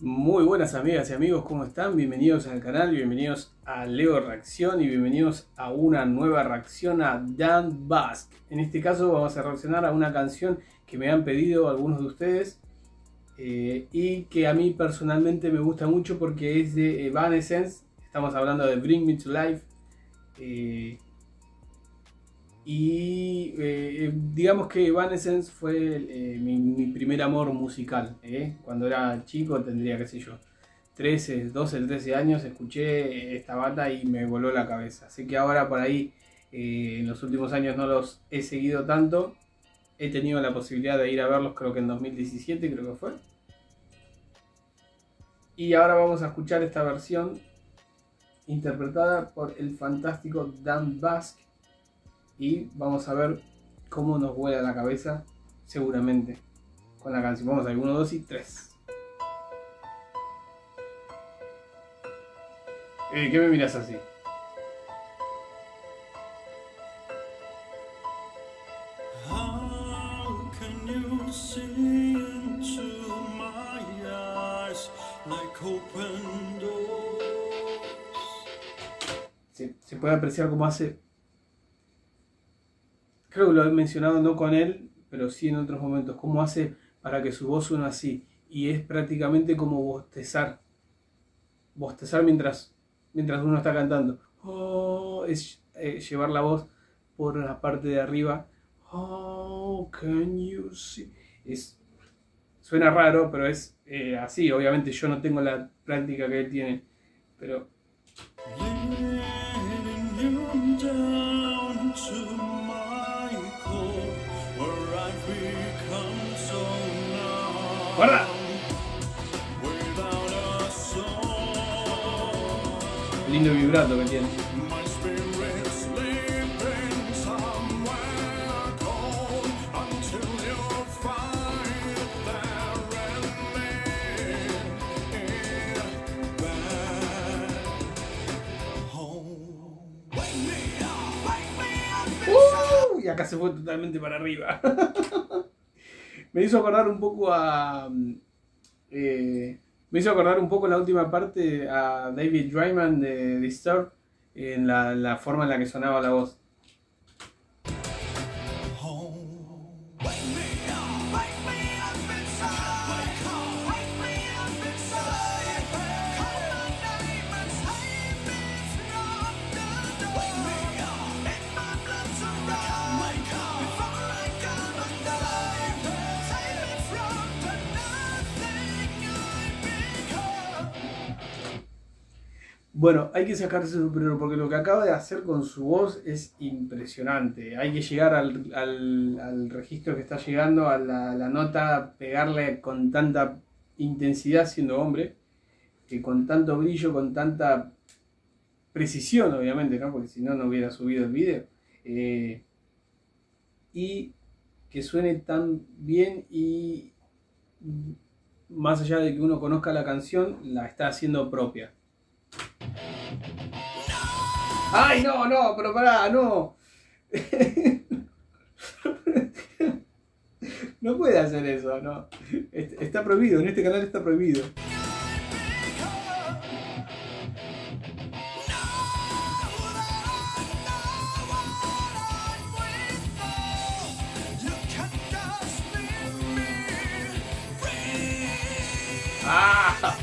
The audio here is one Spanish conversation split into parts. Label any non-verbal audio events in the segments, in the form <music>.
Muy buenas amigas y amigos, ¿cómo están? Bienvenidos al canal, bienvenidos a Leo Reacción y bienvenidos a una nueva reacción a Dan Bask. En este caso vamos a reaccionar a una canción que me han pedido algunos de ustedes eh, y que a mí personalmente me gusta mucho porque es de Evanescence. Estamos hablando de Bring Me to Life. Eh, y eh, digamos que Evanescence fue eh, mi, primer amor musical. Eh. Cuando era chico, tendría, qué sé yo, 13, 12, 13 años, escuché esta banda y me voló la cabeza. Así que ahora por ahí, en los últimos años no los he seguido tanto. He tenido la posibilidad de ir a verlos, creo que en 2017, creo que fue. Y ahora vamos a escuchar esta versión interpretada por el fantástico Dan Bask y vamos a ver cómo nos vuela la cabeza, seguramente, con la canción. Vamos a ver, 1, 2 y 3. Eh, ¿Qué me miras así? Se, se puede apreciar cómo hace creo que lo he mencionado no con él, pero sí en otros momentos, cómo hace para que su voz suene así. Y es prácticamente como bostezar. Bostezar mientras, mientras uno está cantando. Oh, es eh, llevar la voz por la parte de arriba. Oh, can you see? Suena raro, pero es eh, así. Obviamente yo no tengo la práctica que él tiene. Pero... ¡Guarda! Lindo vibrato que tiene. Uh, y acá se fue totalmente para arriba. <laughs> me hizo acordar un poco a. Eh, me hizo acordar un poco la última parte a David Dryman de Disturbed en la forma en la que sonaba la voz. Bueno, hay que sacarse su primero porque lo que acaba de hacer con su voz es impresionante. Hay que llegar al, registro que está llegando, a la, nota, pegarle con tanta intensidad siendo hombre, que con tanto brillo, con tanta precisión, obviamente, ¿no? porque si no, no hubiera subido el video. Eh, y que suene tan bien y más allá de que uno conozca la canción, la está haciendo propia. ¡Ay, no, no! Pero pará, no. No puede hacer eso, no. Está prohibido, en este canal está prohibido. ¡Ah!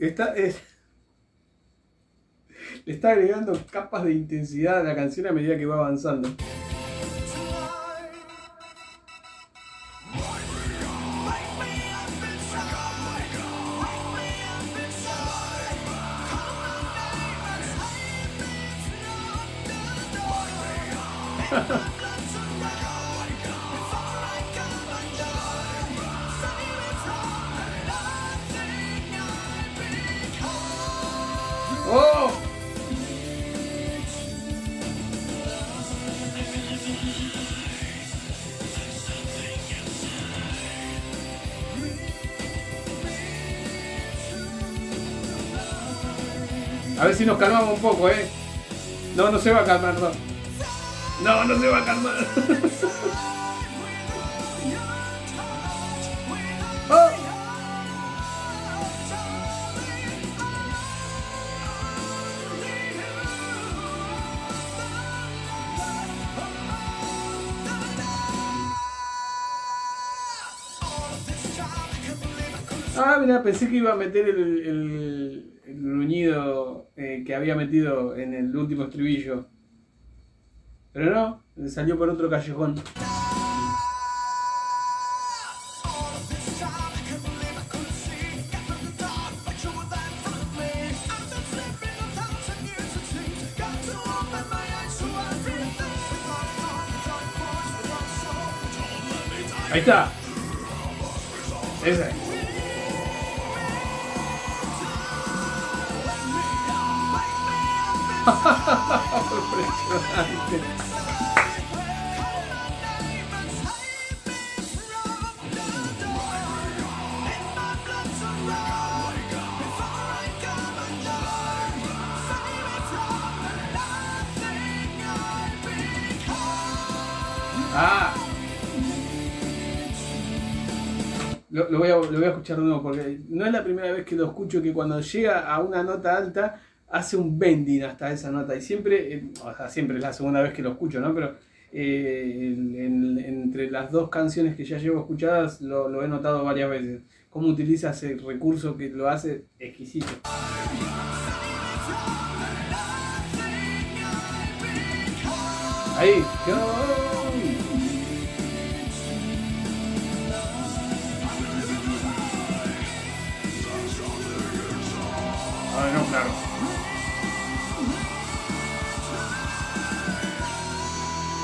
Está, es, le está agregando capas de intensidad a la canción a medida que va avanzando. <laughs> A ver si nos calmamos un poco, ¿eh? No, no se va a calmar, no. No, no se va a calmar. ¡Oh! <laughs> Ah, mira, pensé que iba a meter el, el, gruñido eh, que había metido en el último estribillo. Pero no, salió por otro callejón. Ahí está. Esa Ah. Lo voy a, lo voy a escuchar de nuevo porque no es la primera vez que lo escucho que cuando llega a una nota alta hace un bending hasta esa nota y siempre, eh, o sea, siempre es la segunda vez que lo escucho, ¿no? Pero eh, en- entre las dos canciones que ya llevo escuchadas lo, lo he notado varias veces. Cómo utiliza ese recurso que lo hace exquisito. Ahí, go. Ah, no, claro.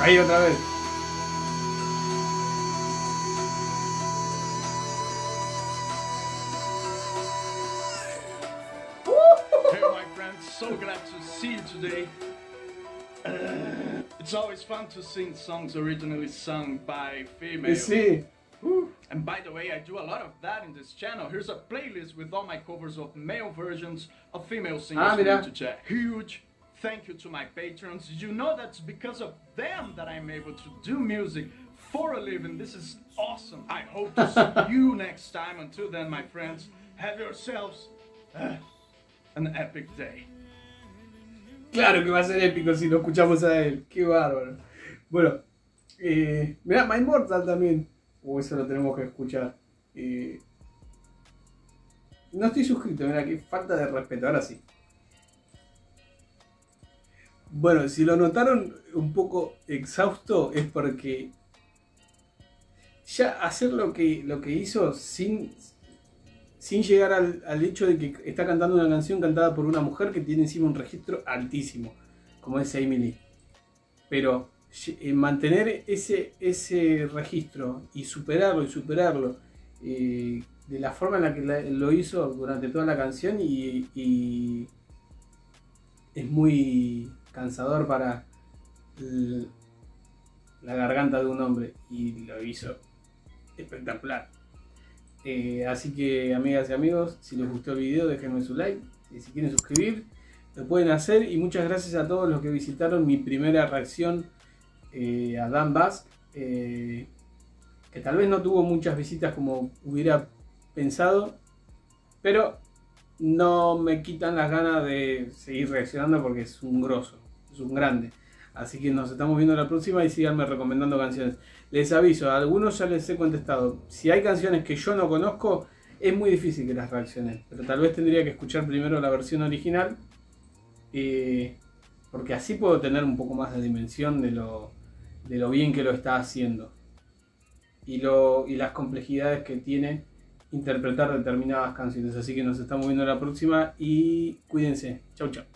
Ahí otra vez. Hey, my friends, so glad to see you today. Uh, it's always fun to sing songs originally sung by females. Sí. And by the way, I do a lot of that in this channel. Here's a playlist with all my covers of male versions of female singers Ah, for you to check. Huge thank you to my patrons. You know that's because of them that I'm able to do music for a living. This is awesome. I hope to see <laughs> you next time. Until then, my friends, have yourselves uh, an epic day. Claro que va a ser épico si lo escuchamos a él. Qué bárbaro. Bueno, eh, mirá, My Immortal también. O eso lo tenemos que escuchar. Eh, no estoy suscrito, mira, qué falta de respeto. Ahora sí. Bueno, si lo notaron un poco exhausto es porque ya hacer lo que, lo que hizo sin, sin llegar al, hecho de que está cantando una canción cantada por una mujer que tiene encima un registro altísimo, como es Emily. Pero eh, mantener ese, ese registro y superarlo y superarlo eh, de la forma en la que lo hizo durante toda la canción y es muy cansador para la garganta de un hombre y lo hizo espectacular. Eh, así que amigas y amigos, si les gustó el video déjenme su like, y si quieren suscribir lo pueden hacer y muchas gracias a todos los que visitaron mi primera reacción eh, a Dan Bask, eh, que tal vez no tuvo muchas visitas como hubiera pensado, pero no me quitan las ganas de seguir reaccionando porque es un grosso, un grande. Así que nos estamos viendo la próxima y síganme recomendando canciones. Les aviso, a algunos ya les he contestado. Si hay canciones que yo no conozco, es muy difícil que las reaccionen. Pero tal vez tendría que escuchar primero la versión original. porque así puedo tener un poco más de dimensión de lo, de lo bien que lo está haciendo. Y, lo, y las complejidades que tiene interpretar determinadas canciones. Así que nos estamos viendo la próxima y cuídense. Chau, chau.